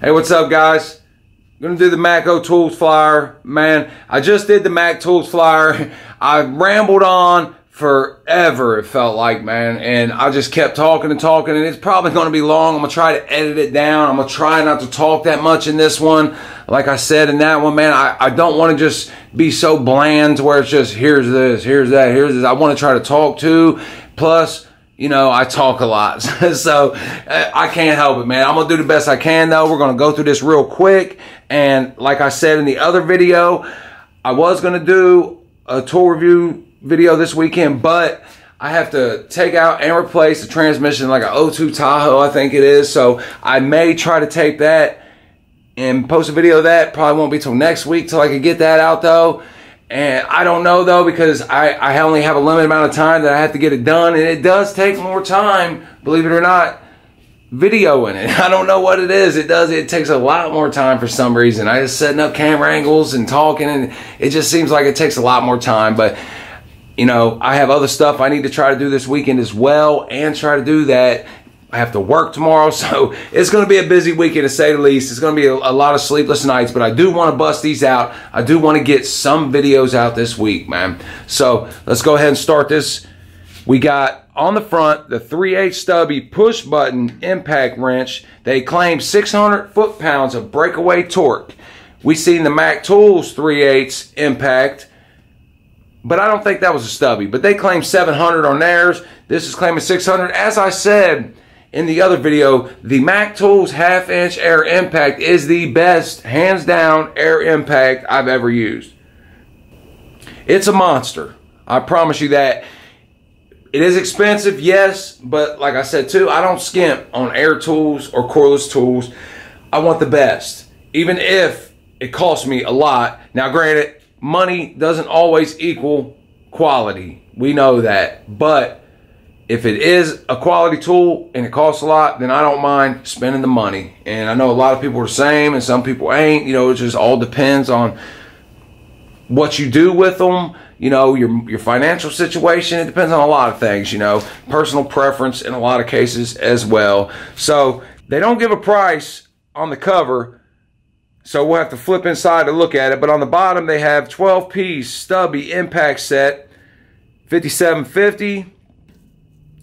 Hey, what's up, guys? I'm gonna do the Matco Tools flyer. Man, I just did the Mac Tools flyer. I rambled on forever, it felt like, man. And I just kept talking and talking, and it's probably gonna be long. I'm gonna try to edit it down. I'm gonna try not to talk that much in this one. Like I said in that one, man, I, I don't wanna just be so bland to where it's just here's this, here's that, here's this. I wanna try to talk too. Plus, you know, I talk a lot. so uh, I can't help it, man. I'm going to do the best I can, though. We're going to go through this real quick. And like I said in the other video, I was going to do a tool review video this weekend, but I have to take out and replace the transmission like an 02 Tahoe, I think it is. So I may try to tape that and post a video of that. Probably won't be till next week till I can get that out, though. And I don't know though because I, I only have a limited amount of time that I have to get it done and it does take more time, believe it or not, videoing it. I don't know what it is. It does, it takes a lot more time for some reason. I just setting up camera angles and talking and it just seems like it takes a lot more time. But you know, I have other stuff I need to try to do this weekend as well and try to do that I have to work tomorrow, so it's going to be a busy weekend to say the least. It's going to be a, a lot of sleepless nights, but I do want to bust these out. I do want to get some videos out this week, man. So let's go ahead and start this. We got on the front the 3/8 stubby push button impact wrench. They claim 600 foot-pounds of breakaway torque. We seen the Mac Tools 3/8 impact, but I don't think that was a stubby. But they claim 700 on theirs. This is claiming 600. As I said in the other video, the Mac Tools half inch air impact is the best, hands down, air impact I've ever used. It's a monster. I promise you that. It is expensive, yes, but like I said too, I don't skimp on air tools or cordless tools. I want the best, even if it costs me a lot. Now, granted, money doesn't always equal quality. We know that, but if it is a quality tool and it costs a lot, then I don't mind spending the money. And I know a lot of people are the same and some people ain't. You know, it just all depends on what you do with them, you know, your your financial situation. It depends on a lot of things, you know, personal preference in a lot of cases as well. So they don't give a price on the cover. So we'll have to flip inside to look at it. But on the bottom, they have 12 piece stubby impact set, 5750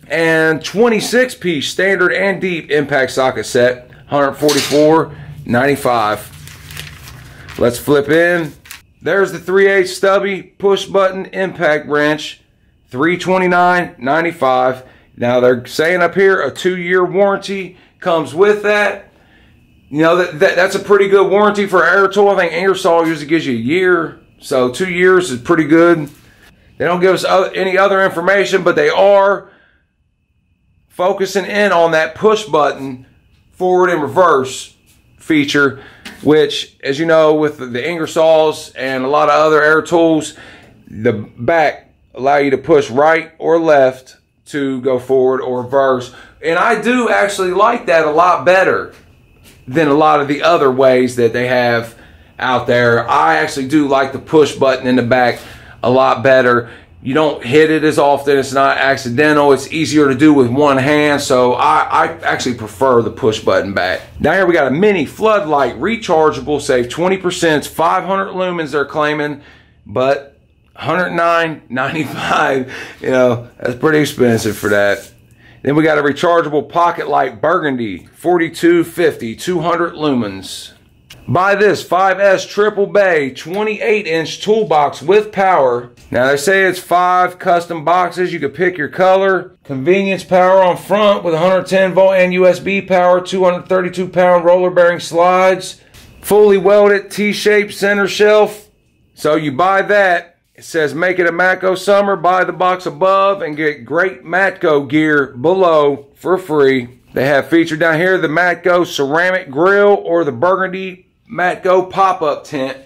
and 26 piece standard and deep impact socket set 144.95 let's flip in. There's the 3/8 stubby push button impact wrench 329.95 now they're saying up here a two-year warranty comes with that. You know that, that that's a pretty good warranty for air tool. I think Ingersoll usually gives you a year so two years is pretty good. They don't give us any other information but they are focusing in on that push button forward and reverse feature, which, as you know, with the Ingersolls and a lot of other air tools, the back allow you to push right or left to go forward or reverse. And I do actually like that a lot better than a lot of the other ways that they have out there. I actually do like the push button in the back a lot better you don't hit it as often. It's not accidental. It's easier to do with one hand. So I, I actually prefer the push button back. Now here we got a mini floodlight rechargeable, save 20%. It's 500 lumens they're claiming, but 109.95. You know, that's pretty expensive for that. Then we got a rechargeable pocket light burgundy, 4250, 200 lumens. Buy this 5S Triple Bay 28 inch toolbox with power. Now they say it's five custom boxes. You could pick your color. Convenience power on front with 110 volt and USB power. 232 pound roller bearing slides. Fully welded T-shaped center shelf. So you buy that. It says make it a Matco summer. Buy the box above and get great Matco gear below for free. They have featured down here the Matco ceramic grill or the burgundy Matco pop-up tent.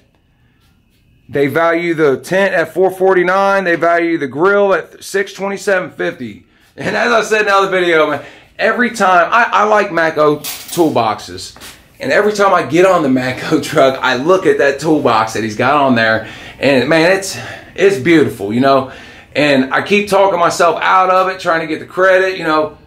They value the tent at 449. They value the grill at 627.50. And as I said in the other video, man, every time I, I like Matco toolboxes. And every time I get on the Matco truck, I look at that toolbox that he's got on there. And man, it's it's beautiful, you know. And I keep talking myself out of it, trying to get the credit, you know.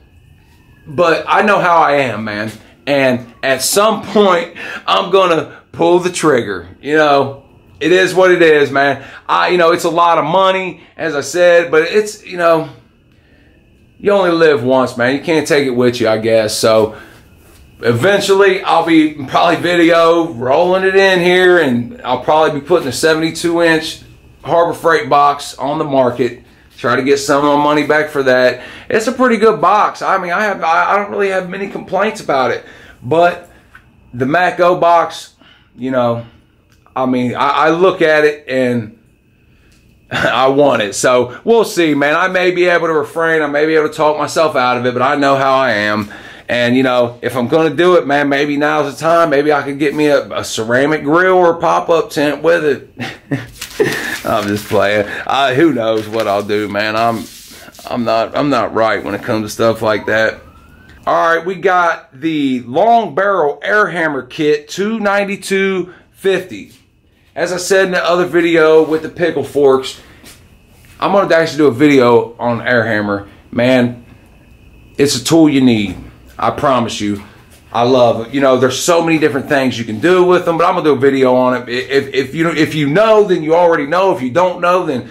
But I know how I am, man. And at some point, I'm gonna pull the trigger. You know, it is what it is, man. I, you know, it's a lot of money, as I said, but it's, you know, you only live once, man. You can't take it with you, I guess. So eventually, I'll be probably video rolling it in here, and I'll probably be putting a 72 inch Harbor Freight box on the market. Try to get some of my money back for that. It's a pretty good box. I mean, I have I don't really have many complaints about it, but the Matco box, you know, I mean, I, I look at it and I want it. So we'll see, man. I may be able to refrain. I may be able to talk myself out of it, but I know how I am. And you know, if I'm to do it, man, maybe now's the time. Maybe I could get me a, a ceramic grill or pop-up tent with it. I'm just playing. Uh, who knows what I'll do, man? I'm, I'm not, I'm not right when it comes to stuff like that. All right, we got the long barrel air hammer kit, 292.50. As I said in the other video with the pickle forks, I'm to actually do a video on air hammer. Man, it's a tool you need. I promise you. I love it. You know, there's so many different things you can do with them, but I'm gonna do a video on it. If, if you if you know, then you already know. If you don't know, then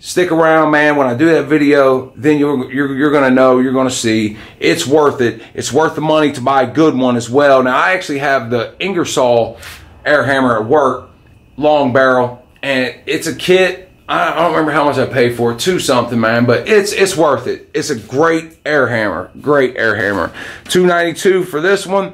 stick around, man. When I do that video, then you're you're, you're gonna know. You're gonna see. It's worth it. It's worth the money to buy a good one as well. Now I actually have the Ingersoll air hammer at work, long barrel, and it's a kit I don't remember how much I paid for it, two something, man, but it's it's worth it. It's a great air hammer, great air hammer. 292 for this one.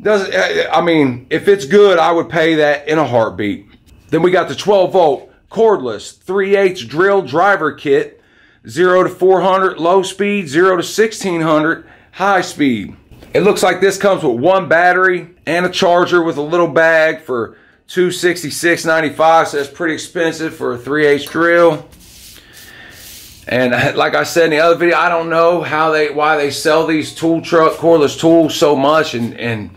Does uh, I mean, if it's good, I would pay that in a heartbeat. Then we got the 12 volt cordless 3 8 drill driver kit, 0 to 400 low speed, 0 to 1600 high speed. It looks like this comes with one battery and a charger with a little bag for 266.95 so that's pretty expensive for a 3/8 drill. And uh, like I said in the other video I don't know how they why they sell these tool truck cordless tools so much and and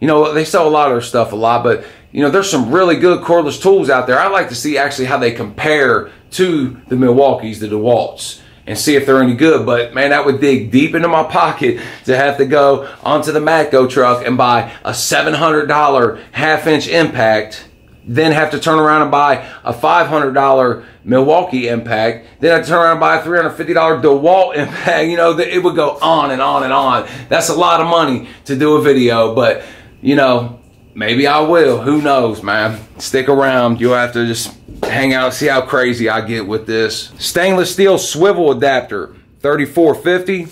you know they sell a lot of their stuff a lot but you know there's some really good cordless tools out there. I'd like to see actually how they compare to the Milwaukee's the DeWalt's and see if they're any good. But man, that would dig deep into my pocket to have to go onto the Matco truck and buy a $700 half inch impact, then have to turn around and buy a $500 Milwaukee impact, then I turn around and buy a $350 DeWalt impact. You know, it would go on and on and on. That's a lot of money to do a video, but you know, maybe I will. Who knows, man? Stick around. You'll have to just hang out, see how crazy I get with this. Stainless steel swivel adapter, 3450.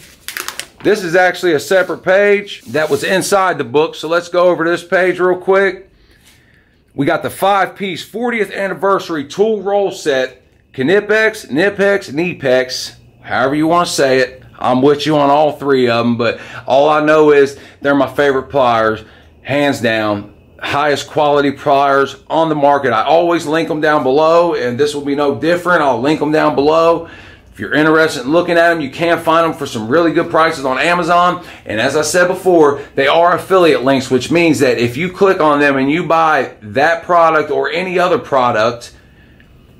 This is actually a separate page that was inside the book. So let's go over this page real quick. We got the five piece 40th anniversary tool roll set, Knipex, Knipex, Knipex, however you want to say it. I'm with you on all three of them, but all I know is they're my favorite pliers, hands down highest quality pliers on the market. I always link them down below, and this will be no different. I'll link them down below. If you're interested in looking at them, you can find them for some really good prices on Amazon. And as I said before, they are affiliate links, which means that if you click on them and you buy that product or any other product,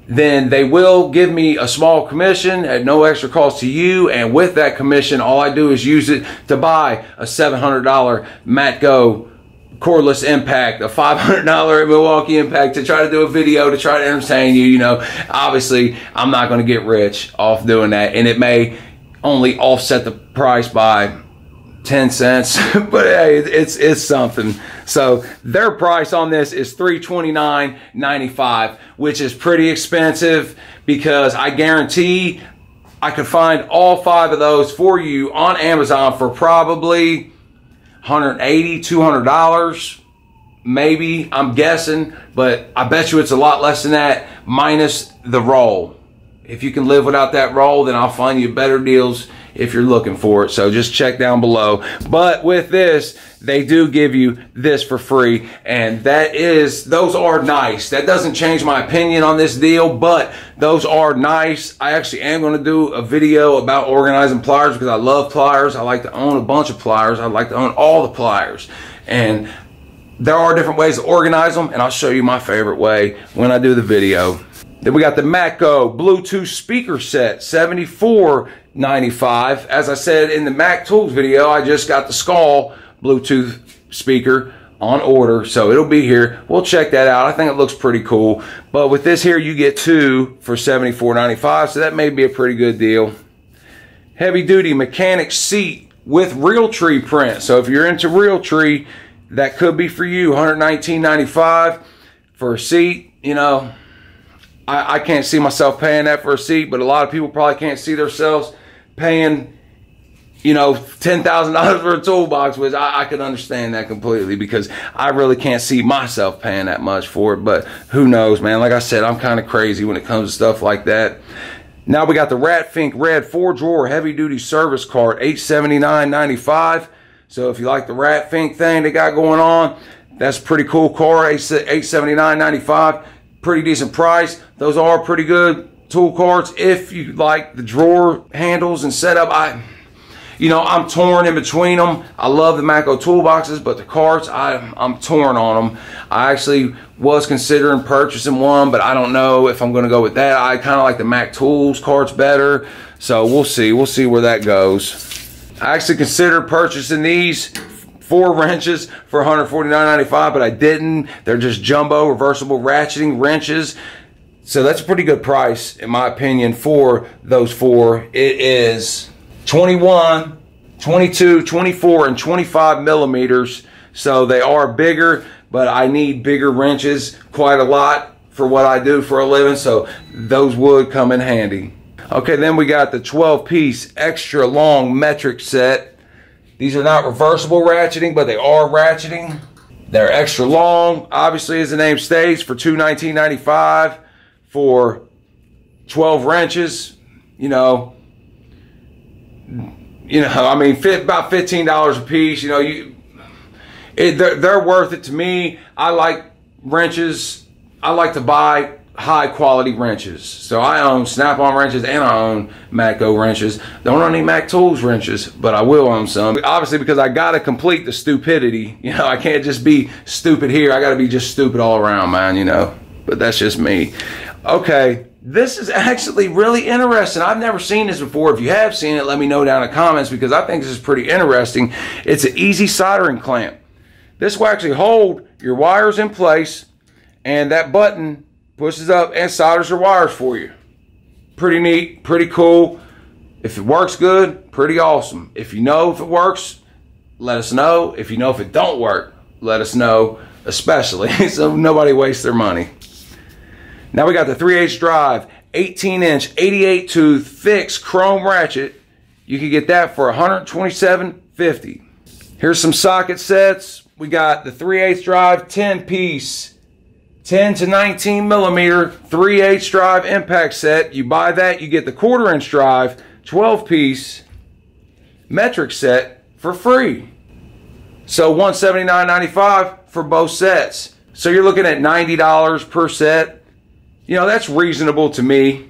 then they will give me a small commission at no extra cost to you. And with that commission, all I do is use it to buy a $700 Matco cordless impact, a $500 Milwaukee impact to try to do a video to try to entertain you. You know, obviously, I'm not going to get rich off doing that, and it may only offset the price by 10 cents, but hey, it's it's something. So their price on this is $329.95, which is pretty expensive because I guarantee I could find all five of those for you on Amazon for probably 180 $200 maybe i'm guessing but i bet you it's a lot less than that minus the roll. If you can live without that roll then i'll find you better deals if you're looking for it. So just check down below. But with this they do give you this for free. And that is those are nice. That doesn't change my opinion on this deal but those are nice. I actually am going to do a video about organizing pliers because i love pliers. I like to own a bunch of pliers. I like to own all the pliers. And there are different ways to organize them and i'll show you my favorite way when i do the video then we got the Matco Bluetooth speaker set, 74.95. As I said in the Mac Tools video, I just got the Skull Bluetooth speaker on order, so it'll be here. We'll check that out. I think it looks pretty cool. But with this here, you get two for $74.95, so that may be a pretty good deal. Heavy duty mechanic seat with Realtree print. So if you're into Realtree, that could be for you. $119.95 for a seat. You know, I, I can't see myself paying that for a seat, but a lot of people probably can't see themselves paying you know, ten thousand dollars for a toolbox, which I, I can understand that completely because I really can't see myself paying that much for it. But who knows, man? Like I said, I'm kind of crazy when it comes to stuff like that. Now we got the Ratfink Red four drawer heavy duty service cart, eight seventy nine ninety five. So if you like the Ratfink thing they got going on, that's pretty cool car, eight seventy nine ninety five. Pretty decent price. Those are pretty good tool carts. If you like the drawer handles and setup, I you know, I'm torn in between them. I love the Matco toolboxes, but the carts, I, I'm torn on them. I actually was considering purchasing one, but I don't know if I'm going to go with that. I kind of like the Mac Tools carts better. So we'll see. We'll see where that goes. I actually considered purchasing these four wrenches for $149.95, but I didn't. They're just jumbo reversible ratcheting wrenches. So that's a pretty good price, in my opinion, for those four. It is 21, 22, 24, and 25 millimeters. So they are bigger, but I need bigger wrenches quite a lot for what I do for a living. So those would come in handy. Okay, then we got the 12 piece extra long metric set. These are not reversible ratcheting, but they are ratcheting. They're extra long, obviously as the name states, for $219.95 for 12 wrenches. You know, you know, I mean, fit about fifteen dollars a piece. You know, you it, they're, they're worth it to me. I like wrenches. I like to buy high quality wrenches. So I own Snap-on wrenches and I own Matco wrenches. Don't own any Mac Tools wrenches, but I will own some. Obviously because I gotta complete the stupidity. You know, I can't just be stupid here. I gotta be just stupid all around, man, you know. But that's just me. Okay, this is actually really interesting. I've never seen this before. If you have seen it, let me know down in the comments because I think this is pretty interesting. It's an easy soldering clamp. This will actually hold your wires in place and that button pushes up and solders your wires for you. Pretty neat, pretty cool. If it works good, pretty awesome. If you know if it works, let us know. If you know if it don't work, let us know, especially so nobody wastes their money. Now we got the 3/8 drive, 18 inch, 88 tooth, fixed chrome ratchet. You can get that for 127.50. Here's some socket sets. We got the 3H drive 10 piece, 10 to 19 millimeter 3/8 drive impact set. You buy that, you get the quarter inch drive 12 piece metric set for free. So 179.95 for both sets. So you're looking at $90 per set you know, that's reasonable to me.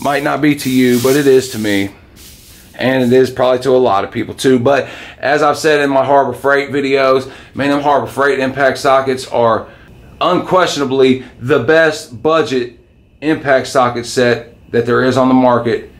Might not be to you, but it is to me. And it is probably to a lot of people too. But as I've said in my Harbor Freight videos, man, them Harbor Freight impact sockets are unquestionably the best budget impact socket set that there is on the market,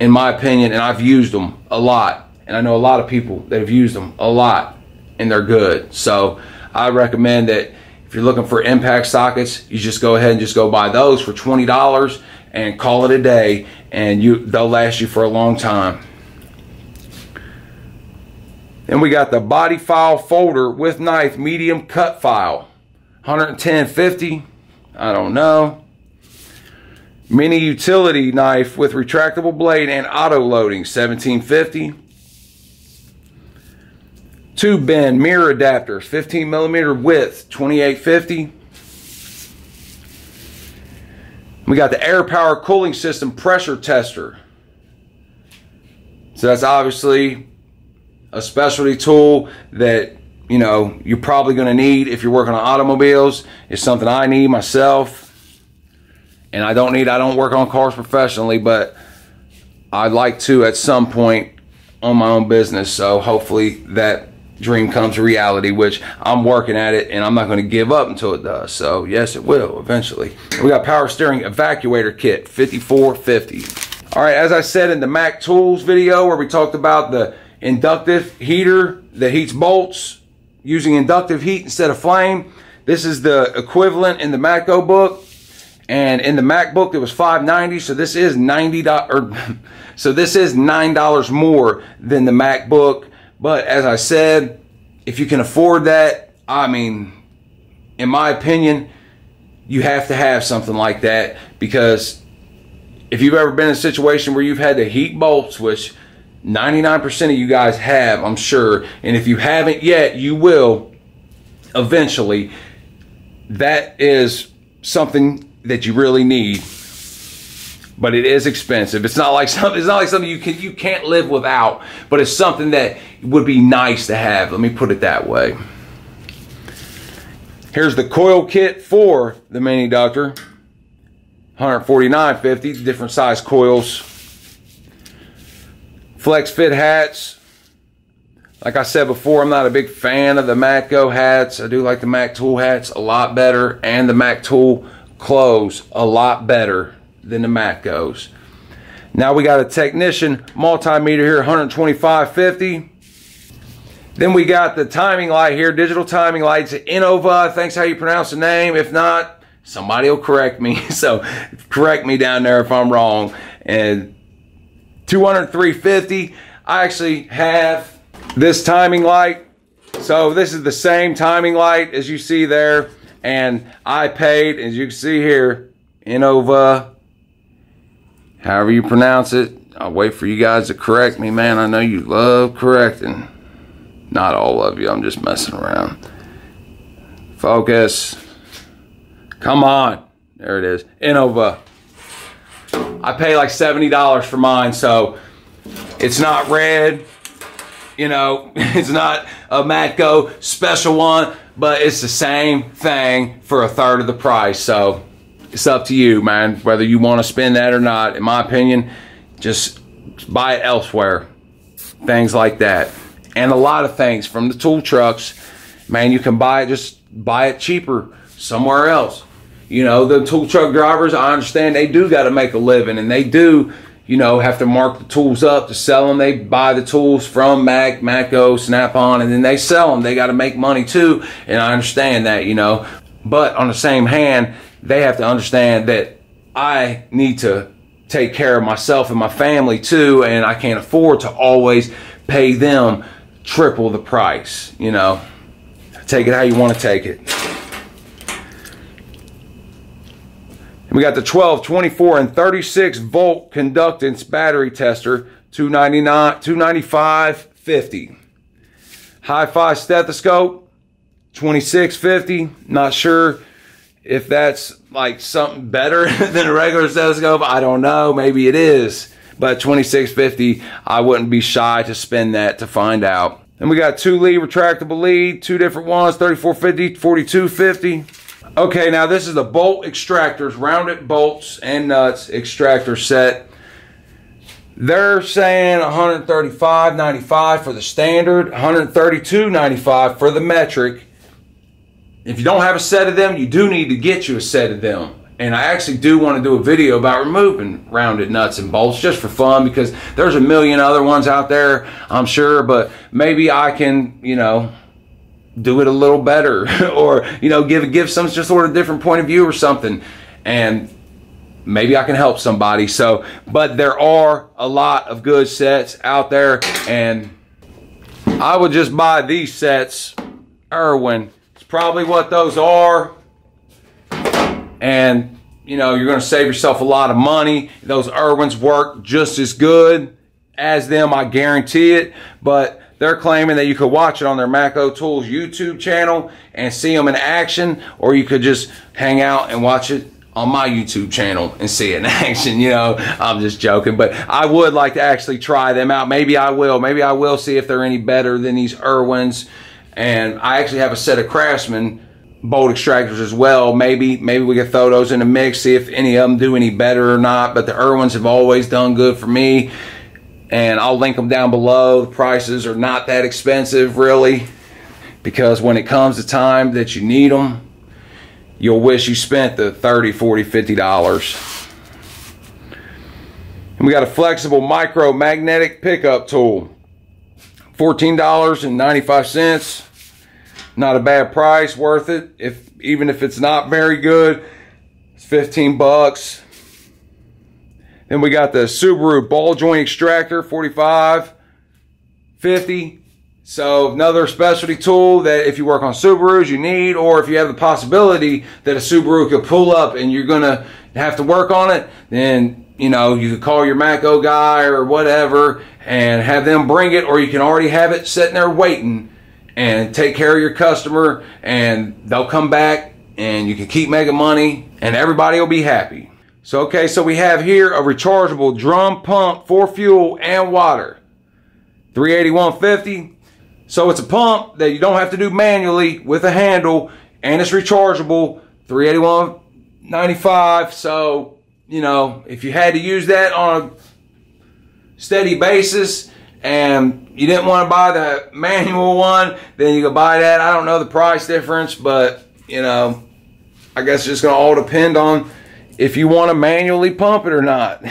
in my opinion. And I've used them a lot. And I know a lot of people that have used them a lot and they're good. So I recommend that if you're looking for impact sockets, you just go ahead and just go buy those for $20 and call it a day and you they'll last you for a long time. Then we got the body file folder with knife medium cut file. 110.50. I don't know. Mini utility knife with retractable blade and auto loading 1750 two bend mirror adapters, 15 millimeter width, 2850. We got the air power cooling system pressure tester. So that's obviously a specialty tool that you know you're probably going to need if you're working on automobiles. It's something I need myself. And I don't need I don't work on cars professionally, but I'd like to at some point on my own business. So hopefully that dream comes to reality, which I'm working at it and I'm not going to give up until it does. So yes, it will eventually. We got power steering evacuator kit, 5450. All right, as I said in the Mac Tools video where we talked about the inductive heater that heats bolts using inductive heat instead of flame. This is the equivalent in the Matco book. And in the Mac book, it was 590 so this is $90, or, er, so this is $9 more than the Mac book. But as I said, if you can afford that, I mean, in my opinion, you have to have something like that because if you've ever been in a situation where you've had to heat bolts, which 99% of you guys have, I'm sure, and if you haven't yet, you will eventually, that is something that you really need. But it is expensive. It's not like something. It's not like something you can you can't live without. But it's something that would be nice to have. Let me put it that way. Here's the coil kit for the Mini-Ductor. 149.50, different size coils. Flex fit hats. Like I said before, I'm not a big fan of the Matco hats. I do like the Mac Tool hats a lot better and the Mac Tool clothes a lot better than the Matcos. Now we got a technician multimeter here, 125.50. Then we got the timing light here, digital timing lights, Innova. Thanks how you pronounce the name. If not, somebody will correct me. So correct me down there if I'm wrong. And 203.50. I actually have this timing light. So this is the same timing light as you see there. And I paid, as you can see here, Innova, however you pronounce it. I'll wait for you guys to correct me, man. I know you love correcting. Not all of you, I'm just messing around. Focus. Come on. There it is. Innova. I pay like $70 for mine, so it's not red. You know, it's not a Matco special one, but it's the same thing for a third of the price. So it's up to you, man, whether you want to spend that or not. In my opinion, just buy it elsewhere. Things like that and a lot of things from the tool trucks. Man, you can buy it, just buy it cheaper somewhere else. You know, the tool truck drivers, I understand they do got to make a living and they do, you know, have to mark the tools up to sell them. They buy the tools from Mac, Matco, Snap-on, and then they sell them. They got to make money too. And I understand that, you know, but on the same hand, they have to understand that I need to take care of myself and my family too. And I can't afford to always pay them triple the price, you know. Take it how you want to take it. And we got the 12, 24, and 36 volt conductance battery tester, 299, 295, 50. Hi-Fi stethoscope, 2650. Not sure if that's like something better than a regular stethoscope. I don't know. Maybe it is. But 2650, I wouldn't be shy to spend that to find out. And we got two lead retractable lead, two different ones, 3450, 4250. Okay, now this is the bolt extractors, rounded bolts and nuts extractor set. They're saying 135.95 for the standard, 132.95 for the metric. If you don't have a set of them, you do need to get you a set of them. And I actually do want to do a video about removing rounded nuts and bolts just for fun because there's a million other ones out there, I'm sure, but maybe I can, you know, do it a little better or, you know, give give some just sort of different point of view or something. And maybe I can help somebody. So, but there are a lot of good sets out there and I would just buy these sets. Irwin, it's probably what those are and you know you're going to save yourself a lot of money those irwins work just as good as them i guarantee it but they're claiming that you could watch it on their Matco Tools YouTube channel and see them in action, or you could just hang out and watch it on my YouTube channel and see it in action. You know, I'm just joking, but I would like to actually try them out. Maybe I will. Maybe I will see if they're any better than these Irwins. And I actually have a set of Craftsman bolt extractors as well. Maybe maybe we could throw those in the mix, see if any of them do any better or not. But the Irwins have always done good for me. And I'll link them down below. The prices are not that expensive really. Because when it comes to time that you need them, you'll wish you spent the 30 40 50 dollars. And we got a flexible micro magnetic pickup tool. $14.95. Not a bad price, worth it. If even if it's not very good, it's 15 bucks. Then we got the Subaru ball joint extractor, 45, 50. So another specialty tool that if you work on Subarus you need, or if you have the possibility that a Subaru could pull up and you're gonna have to work on it, then you know you could call your Matco guy or whatever and have them bring it, or you can already have it sitting there waiting and take care of your customer, and they'll come back and you can keep making money, and everybody will be happy. So okay, so we have here a rechargeable drum pump for fuel and water. 381.50 so it's a pump that you don't have to do manually with a handle and it's rechargeable, 381.95. So, you know, if you had to use that on a steady basis and you didn't want to buy the manual one, then you could buy that. I don't know the price difference, but you know, I guess it's just going to all depend on if you want to manually pump it or not.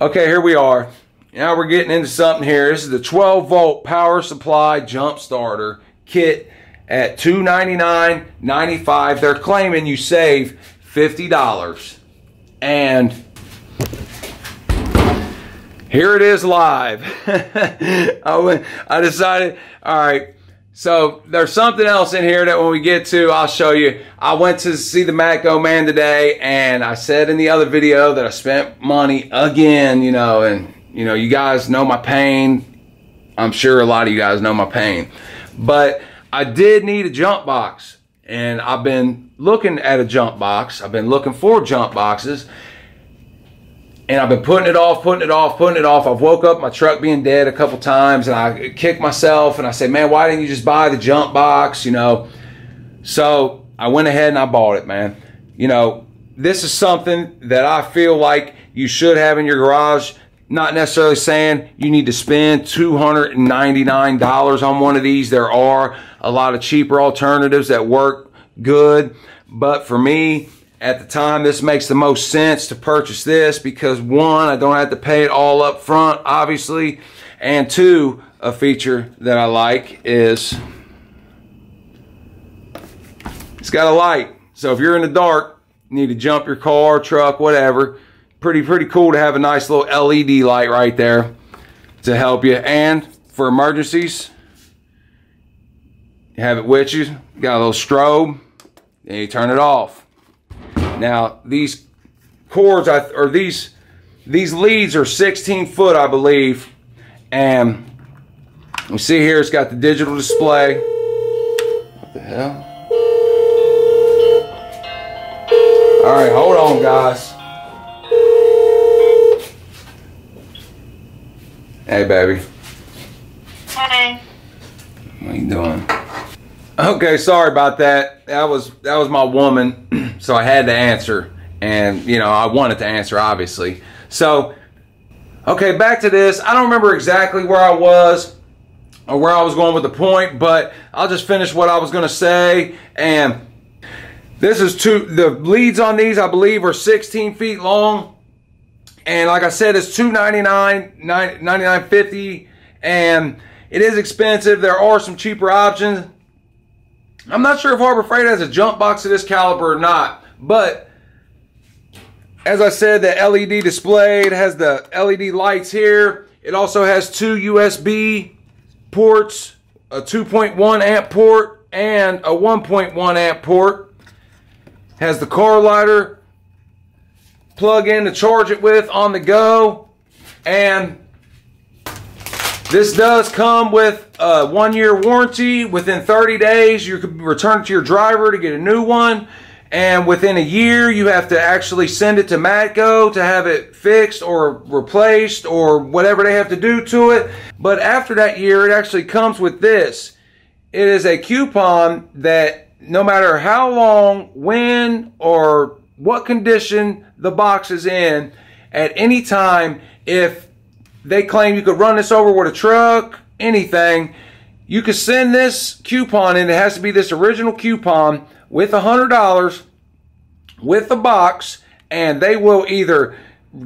okay, here we are. Now we're getting into something here. This is the 12 volt power supply jump starter kit at $299.95. They're claiming you save $50. And here it is live. I, went, I decided, all right, so there's something else in here that when we get to, I'll show you. I went to see the Matco man today and I said in the other video that I spent money again, you know, and you know, you guys know my pain. I'm sure a lot of you guys know my pain. But I did need a jump box. And I've been looking at a jump box. I've been looking for jump boxes. And I've been putting it off, putting it off, putting it off. I've woke up my truck being dead a couple times and I kick myself and I say, man, why didn't you just buy the jump box? You know, so I went ahead and I bought it, man. You know, this is something that I feel like you should have in your garage. Not necessarily saying you need to spend $299 on one of these. There are a lot of cheaper alternatives that work good. But for me, at the time, this makes the most sense to purchase this because one, I don't have to pay it all up front, obviously. And two, a feature that I like is it's got a light. So if you're in the dark, you need to jump your car, truck, whatever, pretty, pretty cool to have a nice little LED light right there to help you. And for emergencies, you have it with you. Got a little strobe, and you turn it off. Now, these cords, or these, these leads are 16 foot, I believe. And you see here, it's got the digital display. What the hell? All right, hold on, guys. Hey, baby. Hey. What are you doing? Okay, sorry about that. That was that was my woman, so I had to answer, and you know I wanted to answer obviously. So, okay, back to this. I don't remember exactly where I was or where I was going with the point, but I'll just finish what I was going to say. And this is two. The leads on these, I believe, are 16 feet long. And like I said, it's two ninety nine, ninety nine fifty, and it is expensive. There are some cheaper options. I'm not sure if Harbor Freight has a jump box of this caliber or not, but as I said, the LED display, it has the LED lights here. It also has two USB ports, a 2.1 amp port and a 1.1 amp port. Has the car lighter, plug in to charge it with on the go. And this does come with a one year warranty. Within 30 days, you can return it to your driver to get a new one. And within a year, you have to actually send it to Matco to have it fixed or replaced or whatever they have to do to it. But after that year, it actually comes with this. It is a coupon that no matter how long, when, or what condition the box is in at any time. If they claim you could run this over with a truck, anything, you could send this coupon in. It has to be this original coupon with a $100 with the box and they will either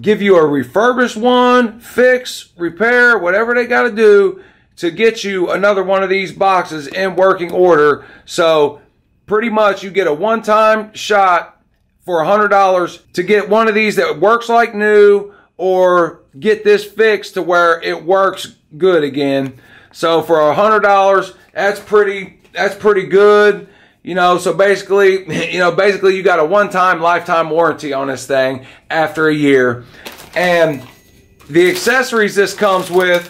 give you a refurbished one, fix, repair, whatever they got to do to get you another one of these boxes in working order. So pretty much you get a one-time shot for $100 to get one of these that works like new or get this fixed to where it works good again. So for a $100, that's pretty that's pretty good. You know, so basically, you know, basically you got a one-time lifetime warranty on this thing after a year. And the accessories this comes with,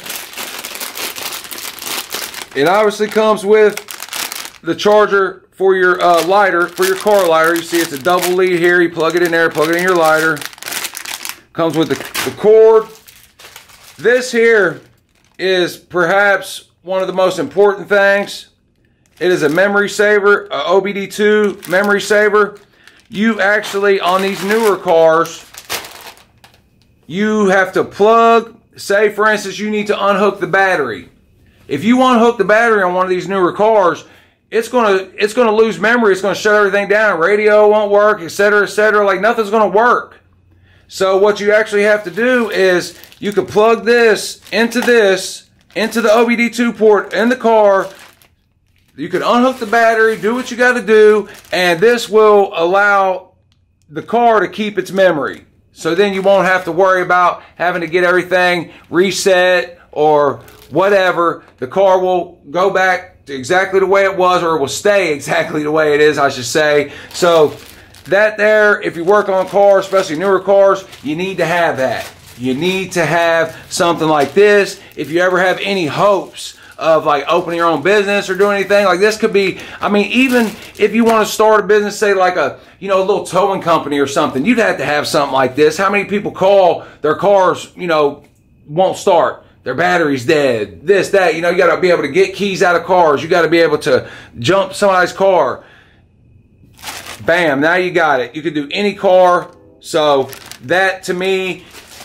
it obviously comes with the charger for your uh, lighter, for your car lighter. You see it's a double lead here. You plug it in there, plug it in your lighter. Comes with the, the cord. This here is perhaps one of the most important things it is a memory saver, a OBD2 memory saver. You actually, on these newer cars, you have to plug, say for instance, you need to unhook the battery. If you unhook the battery on one of these newer cars, it's gonna it's gonna lose memory. It's gonna shut everything down. Radio won't work, etc., etc. Like nothing's gonna work. So what you actually have to do is you can plug this into this into the OBD2 port in the car you can unhook the battery, do what you got to do, and this will allow the car to keep its memory. So then you won't have to worry about having to get everything reset or whatever. The car will go back to exactly the way it was or it will stay exactly the way it is, I should say. So that there, if you work on cars, especially newer cars, you need to have that. You need to have something like this. If you ever have any hopes of like opening your own business or doing anything like this could be i mean even if you want to start a business say like a you know a little towing company or something you'd have to have something like this how many people call their cars you know won't start their battery's dead this that you know you got to be able to get keys out of cars you got to be able to jump somebody's car bam now you got it you could do any car so that to me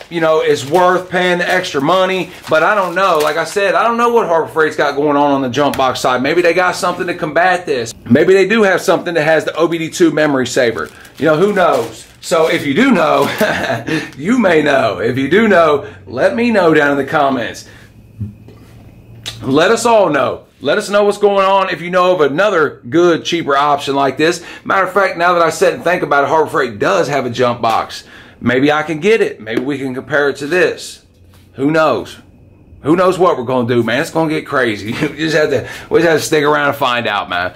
you know, is worth paying the extra money. But I don't know. Like I said, I don't know what Harbor Freight's got going on on the jump box side. Maybe they got something to combat this. Maybe they do have something that has the OBD2 memory saver. You know, who knows? So if you do know, you may know. If you do know, let me know down in the comments. Let us all know. Let us know what's going on if you know of another good, cheaper option like this. Matter of fact, now that I sit and think about it, Harbor Freight does have a jump box. Maybe I can get it. Maybe we can compare it to this. Who knows? Who knows what we're going to do, man? It's going to get crazy. we just have to we just have to stick around and find out, man.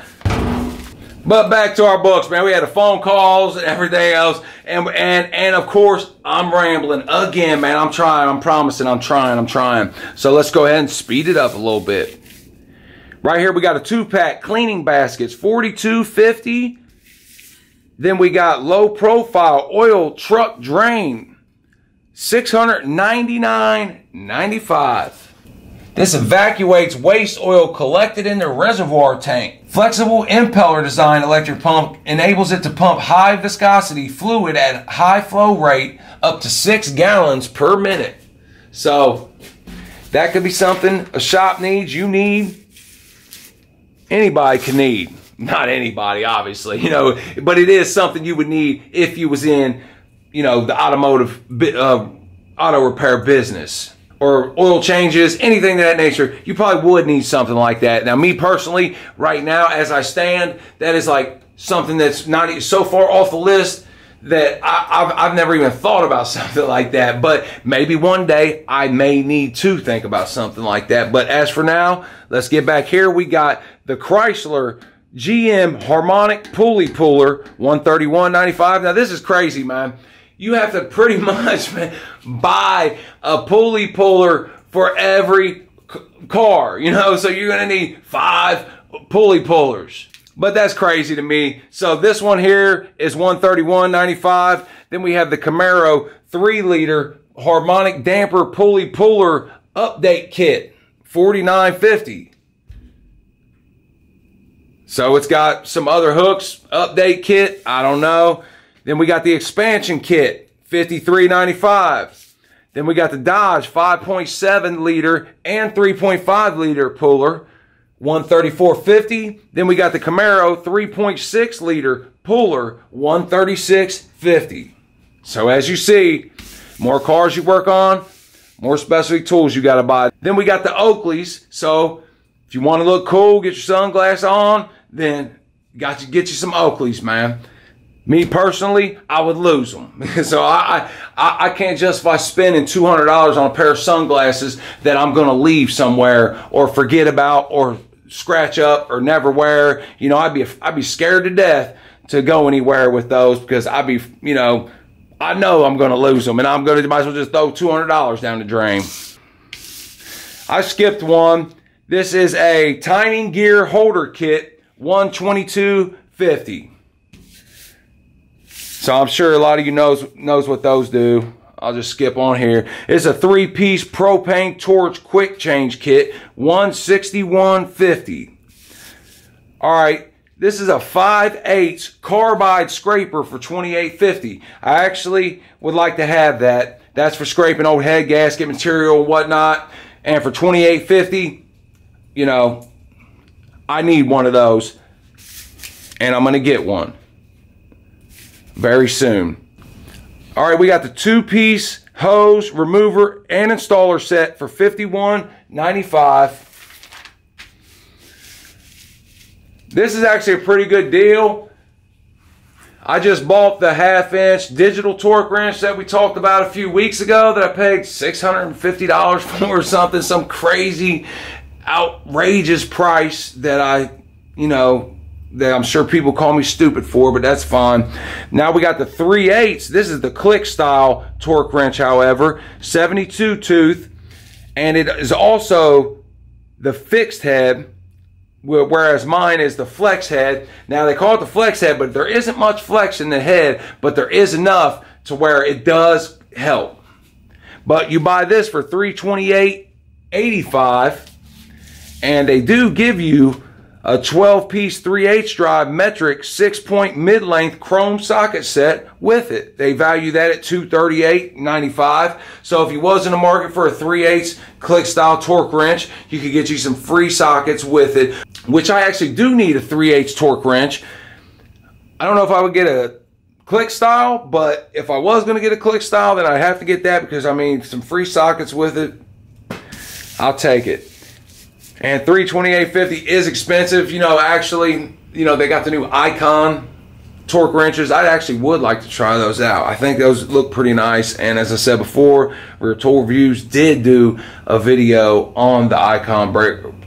But back to our books, man. We had the phone calls and everything else, and and and of course I'm rambling again, man. I'm trying. I'm promising. I'm trying. I'm trying. So let's go ahead and speed it up a little bit. Right here we got a two pack cleaning baskets, 42.50 then we got low profile oil truck drain, 699.95. This evacuates waste oil collected in the reservoir tank. Flexible impeller design electric pump enables it to pump high viscosity fluid at high flow rate up to six gallons per minute. So that could be something a shop needs, you need, anybody can need not anybody, obviously, you know, but it is something you would need if you was in, you know, the automotive, uh, auto repair business or oil changes, anything of that nature, you probably would need something like that. Now, me personally, right now, as I stand, that is like something that's not so far off the list that I, have I've never even thought about something like that. But maybe one day I may need to think about something like that. But as for now, let's get back here. We got the Chrysler GM harmonic pulley puller, 131.95. Now this is crazy, man. You have to pretty much man, buy a pulley puller for every car, you know, so you're to need five pulley pullers. But that's crazy to me. So this one here is 131.95. Then we have the Camaro 3 liter harmonic damper pulley puller update kit, 49.50. So it's got some other hooks, update kit, I don't know. Then we got the expansion kit, 53.95. Then we got the Dodge 5.7 liter and 3.5 liter puller, 134.50. Then we got the Camaro 3.6 liter puller, 136.50. So as you see, More cars you work on, more specialty tools you got to buy. Then we got the Oakleys. So if you want to look cool, get your sunglasses on, then got to get you some Oakleys, man. Me personally, I would lose them. so I, I, I can't justify spending $200 on a pair of sunglasses that I'm going to leave somewhere or forget about or scratch up or never wear. You know, I'd be, I'd be scared to death to go anywhere with those because I'd be, you know, I know I'm going to lose them and I'm going to might as well just throw $200 down the drain. I skipped one. This is a timing gear holder kit, 122.50. So I'm sure a lot of you knows knows what those do. I'll just skip on here. It's a three-piece propane torch quick change kit, 161.50. All right, this is a 5 8 carbide scraper for 28.50. I actually would like to have that. That's for scraping old head gasket material and whatnot. And for 28.50, you know, I need one of those. And I'm going to get one very soon. All right, we got the two-piece hose remover and installer set for $51.95. This is actually a pretty good deal. I just bought the half inch digital torque wrench that we talked about a few weeks ago that I paid $650 for or something, some crazy outrageous price that I, you know, that I'm sure people call me stupid for, but that's fine. Now we got the 3 8 This is the click style torque wrench, however, 72 tooth, and it is also the fixed head, whereas mine is the flex head. Now they call it the flex head, but there isn't much flex in the head, but there is enough to where it does help. But you buy this for 328.85, and they do give you a 12 piece 3 8 drive metric 6 point mid length chrome socket set with it. They value that at 238.95. So if you was in the market for a 3 8 click style torque wrench, you could get you some free sockets with it, which I actually do need a 3 8 torque wrench. I don't know if I would get a click style, but if I was going to get a click style, then I'd have to get that because I mean, some free sockets with it. I'll take it. And 328.50 is expensive. You know, actually, you know, they got the new Icon torque wrenches. I actually would like to try those out. I think those look pretty nice. And as I said before, Real Tool Reviews did do a video on the Icon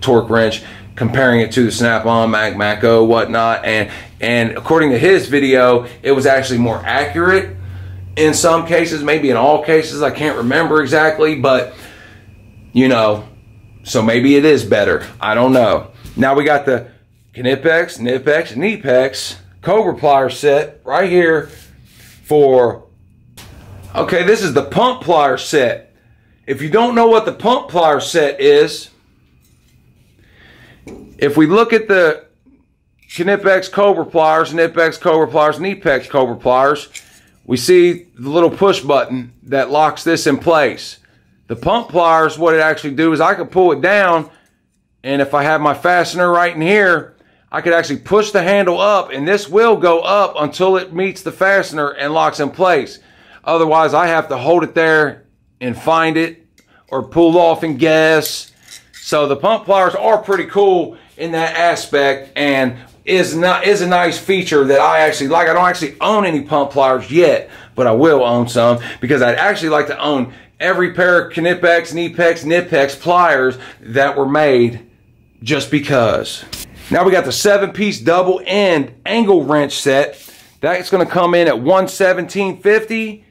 torque wrench, comparing it to the Snap-on, Mac, Matco, whatnot. And, and according to his video, it was actually more accurate in some cases, maybe in all cases. I can't remember exactly, but, you know, so maybe it is better. I don't know. Now we got the Knipex, Knipex, and Cobra plier set right here for, okay, this is the pump plier set. If you don't know what the pump plier set is, if we look at the Knipex Cobra pliers, Knipex Cobra pliers, Knipex Cobra pliers, we see the little push button that locks this in place. The pump pliers, what it actually do is I could pull it down, and if I have my fastener right in here, I could actually push the handle up, and this will go up until it meets the fastener and locks in place. Otherwise, I have to hold it there and find it, or pull off and guess. So the pump pliers are pretty cool in that aspect, and is not is a nice feature that I actually like. I don't actually own any pump pliers yet, but I will own some because I'd actually like to own every pair of Knipex, Knipex, Knipex pliers that were made just because. Now we got the seven piece double end angle wrench set. That's gonna come in at 117.50.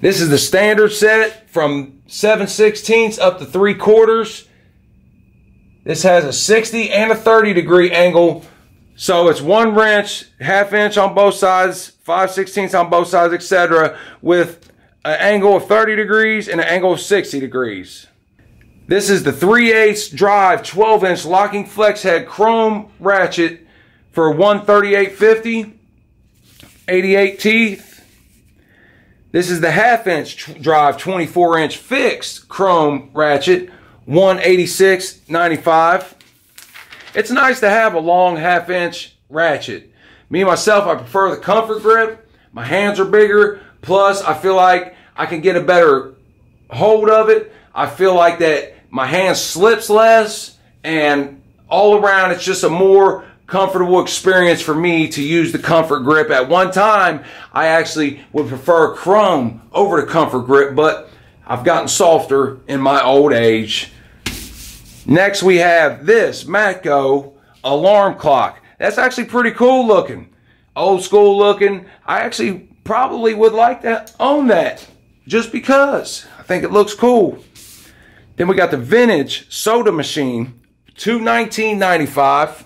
This is the standard set from 7 16ths up to 3 quarters. This has a 60 and a 30 degree angle. So it's one wrench, half inch on both sides, 5 16ths on both sides, etc. with an angle of 30 degrees and an angle of 60 degrees. This is the 3 8 drive 12 inch locking flex head chrome ratchet for 138.50, 88 teeth. This is the half inch drive 24 inch fixed chrome ratchet, 186.95. It's nice to have a long half inch ratchet. Me myself, I prefer the comfort grip. My hands are bigger. Plus, I feel like I can get a better hold of it. I feel like that my hand slips less and all around it's just a more comfortable experience for me to use the comfort grip. At one time, I actually would prefer chrome over the comfort grip, but I've gotten softer in my old age. Next, we have this Matco alarm clock. That's actually pretty cool looking. Old school looking. I actually probably would like to own that just because I think it looks cool. Then we got the vintage soda machine, 219.95.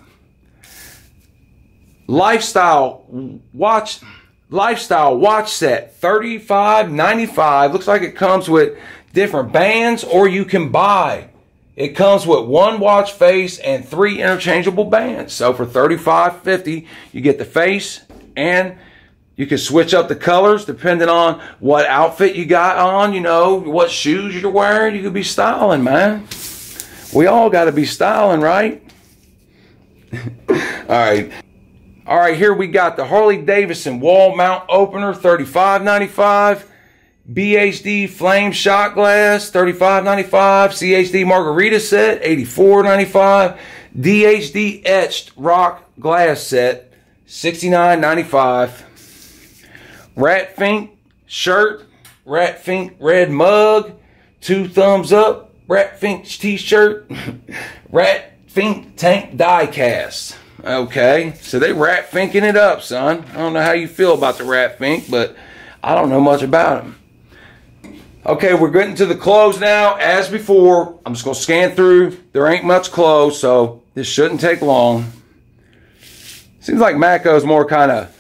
Lifestyle watch lifestyle watch set 35.95. Looks like it comes with different bands or you can buy. It comes with one watch face and three interchangeable bands. So for 35.50, you get the face and you can switch up the colors depending on what outfit you got on, you know, what shoes you're wearing. You could be styling, man. We all got to be styling, right? all right. All right, here we got the Harley Davidson wall mount opener, $35.95. BHD flame shot glass, $35.95. CHD margarita set, $84.95. DHD etched rock glass set, $69.95. Rat Fink shirt, Rat Fink red mug, two thumbs up, Rat Fink t-shirt, Rat Fink tank die cast. Okay, so they rat finking it up, son. I don't know how you feel about the rat fink, but I don't know much about them. Okay, we're getting to the clothes now. As before, I'm just going to scan through. There ain't much clothes, so this shouldn't take long. Seems like Matco's more kind of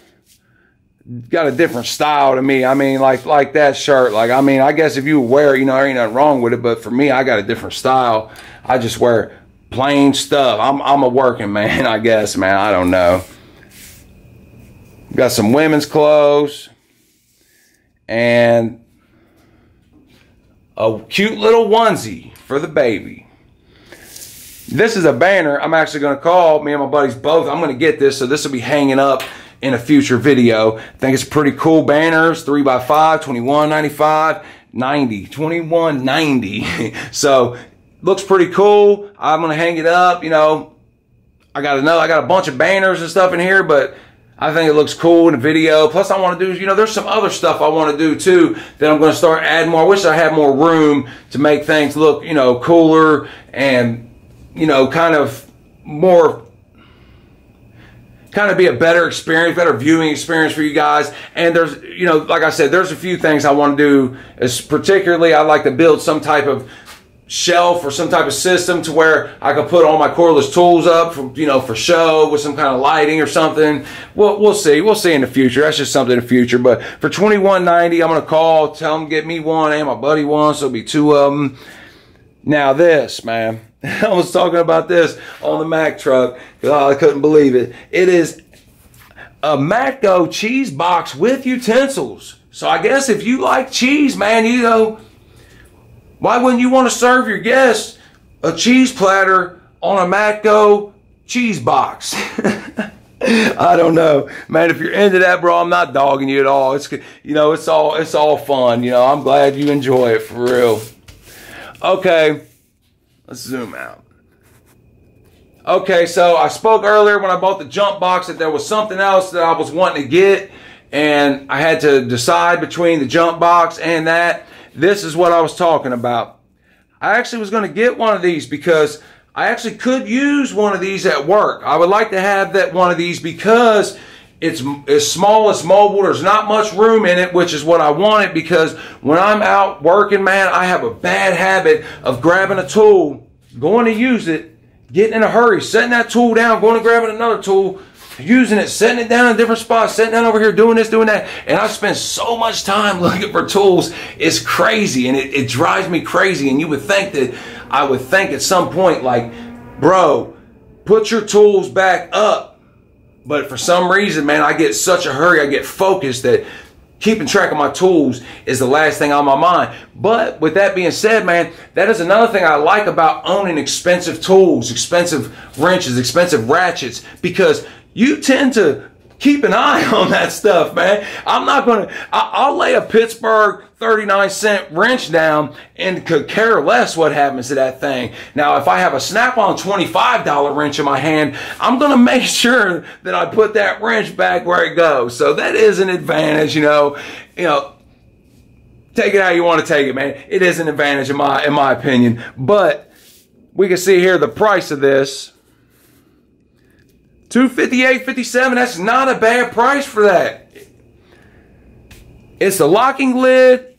got a different style to me. I mean, like like that shirt. Like I mean, I guess if you wear, it, you know, there ain't nothing wrong with it. But for me, I got a different style. I just wear plain stuff. I'm I'm a working man, I guess, man. I don't know. Got some women's clothes and a cute little onesie for the baby. This is a banner I'm actually going to call me and my buddies both. I'm going to get this, so this will be hanging up in a future video. I think it's pretty cool banners, 3x5, 21.95, 90, 21.90. so looks pretty cool. I'm gonna hang it up, you know. I got another I got a bunch of banners and stuff in here, but I think it looks cool in the video. Plus I want to do, you know, there's some other stuff I want to do too that I'm going to start adding more. I wish I had more room to make things look, you know, cooler and, you know, kind of more kind of be a better experience, better viewing experience for you guys. And there's, you know, like I said, there's a few things I want to do. Is particularly, I like to build some type of shelf or some type of system to where I could put all my cordless tools up for, you know, for show with some kind of lighting or something. Well, we'll see. We'll see in the future. That's just something in the future. But for 2190, I'm going to call, tell them get me one and my buddy one. So it'll be two of them. Now this, man. I was talking about this on the Mac truck because I couldn't believe it. It is a Matco cheese box with utensils. So I guess if you like cheese, man, you know, why wouldn't you want to serve your guests a cheese platter on a Matco cheese box? I don't know, man. If you're into that, bro, I'm not dogging you at all. It's you know, it's all it's all fun. You know, I'm glad you enjoy it for real. Okay. Let's zoom out. Okay, so I spoke earlier when I bought the jump box that there was something else that I was wanting to get, and I had to decide between the jump box and that. This is what I was talking about. I actually was going to get one of these because I actually could use one of these at work. I would like to have that one of these because it's as small as mobile. There's not much room in it, which is what I wanted because when I'm out working, man, I have a bad habit of grabbing a tool, going to use it, getting in a hurry, setting that tool down, going to grabbing another tool, using it, setting it down in different spot, setting down over here, doing this, doing that. And I spend so much time looking for tools. It's crazy and it, it drives me crazy. And you would think that I would think at some point, like, bro, put your tools back up but for some reason, man, I get such a hurry, I get focused that keeping track of my tools is the last thing on my mind. But with that being said, man, that is another thing I like about owning expensive tools, expensive wrenches, expensive ratchets, because you tend to keep an eye on that stuff, man. I'm not gonna. I, will lay a Pittsburgh 39 cent wrench down and could care less what happens to that thing. Now, if I have a Snap-on $25 wrench in my hand, I'm gonna make sure that I put that wrench back where it goes. So that is an advantage, you know. You know. Take it how you want to take it, man. It is an advantage in my in my opinion. But we can see here the price of this 258 57 that's not a bad price for that it's a locking lid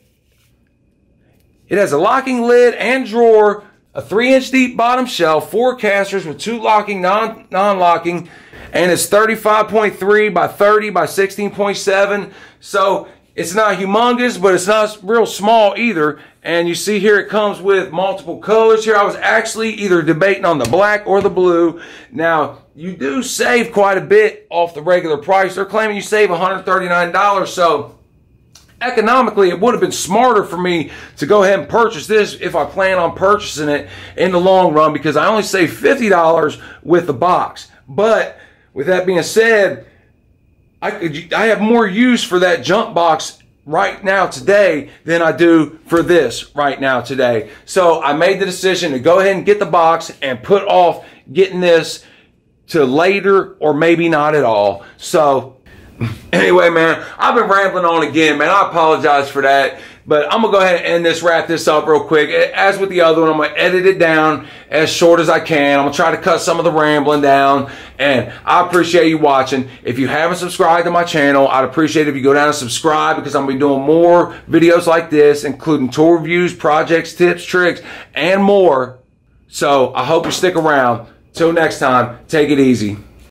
it has a locking lid and drawer a three inch deep bottom shelf four casters with two locking non non-locking and it's 35.3 by 30 by 16.7 so it's not humongous, but it's not real small either. And you see here it comes with multiple colors here. I was actually either debating on the black or the blue. Now, you do save quite a bit off the regular price. They're claiming you save $139. So economically, it would have been smarter for me to go ahead and purchase this if I plan on purchasing it in the long run because I only save $50 with the box. But with that being said, I could I have more use for that jump box right now today than I do for this right now today. So I made the decision to go ahead and get the box and put off getting this to later or maybe not at all. So anyway, man, I've been rambling on again, man. I apologize for that. But I'm to go ahead and end this, wrap this up real quick. As with the other one, I'm to edit it down as short as I can. I'm to try to cut some of the rambling down. And I appreciate you watching. If you haven't subscribed to my channel, I'd appreciate if you go down and subscribe because I'm to be doing more videos like this, including tour reviews, projects, tips, tricks, and more. So I hope you stick around. Till next time, take it easy.